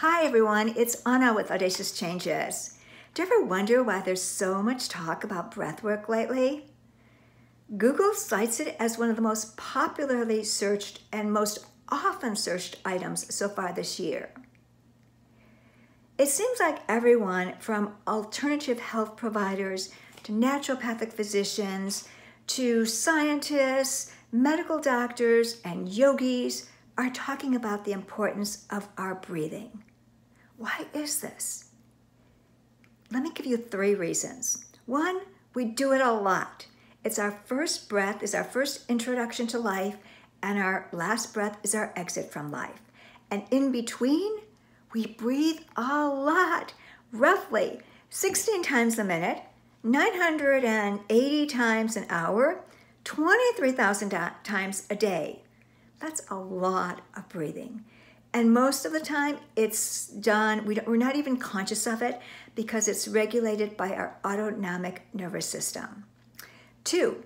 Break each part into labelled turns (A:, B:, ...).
A: Hi everyone, it's Anna with Audacious Changes. Do you ever wonder why there's so much talk about breathwork lately? Google cites it as one of the most popularly searched and most often searched items so far this year. It seems like everyone from alternative health providers to naturopathic physicians to scientists, medical doctors, and yogis are talking about the importance of our breathing. Why is this? Let me give you three reasons. One, we do it a lot. It's our first breath, is our first introduction to life, and our last breath is our exit from life. And in between, we breathe a lot, roughly 16 times a minute, 980 times an hour, 23,000 times a day. That's a lot of breathing. And most of the time, it's done, we are not even conscious of it because it's regulated by our autonomic nervous system. Two,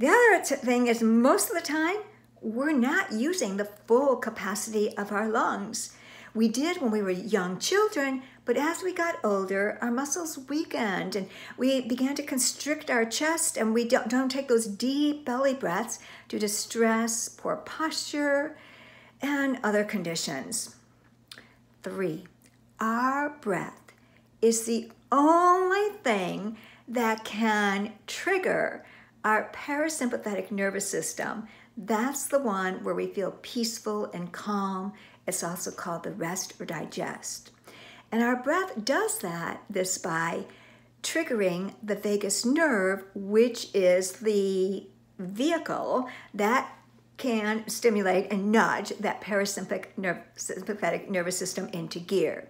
A: the other thing is most of the time, we're not using the full capacity of our lungs. We did when we were young children, but as we got older, our muscles weakened and we began to constrict our chest and we don't, don't take those deep belly breaths due to stress, poor posture, and other conditions. Three, our breath is the only thing that can trigger our parasympathetic nervous system. That's the one where we feel peaceful and calm. It's also called the rest or digest. And our breath does that, this by triggering the vagus nerve, which is the vehicle that can stimulate and nudge that parasympathetic nervous system into gear.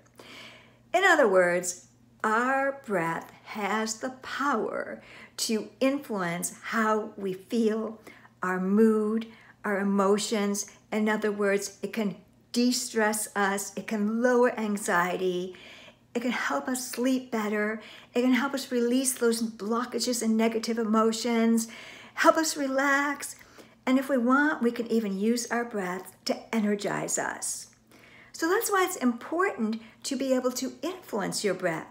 A: In other words, our breath has the power to influence how we feel, our mood, our emotions. In other words, it can de-stress us, it can lower anxiety, it can help us sleep better, it can help us release those blockages and negative emotions, help us relax, and if we want, we can even use our breath to energize us. So that's why it's important to be able to influence your breath.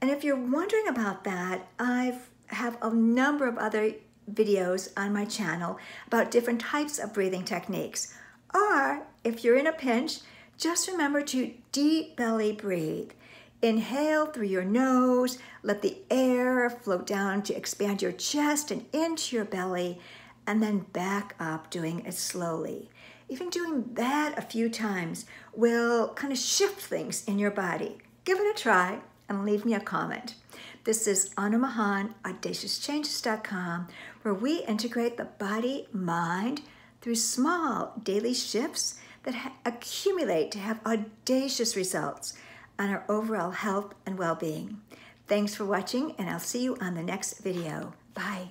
A: And if you're wondering about that, I have a number of other videos on my channel about different types of breathing techniques. Or if you're in a pinch, just remember to deep belly breathe. Inhale through your nose, let the air flow down to expand your chest and into your belly, and then back up doing it slowly. Even doing that a few times will kind of shift things in your body. Give it a try and leave me a comment. This is Anna Mahan, audaciouschanges.com, where we integrate the body, mind through small daily shifts that accumulate to have audacious results on our overall health and well-being. Thanks for watching, and I'll see you on the next video. Bye.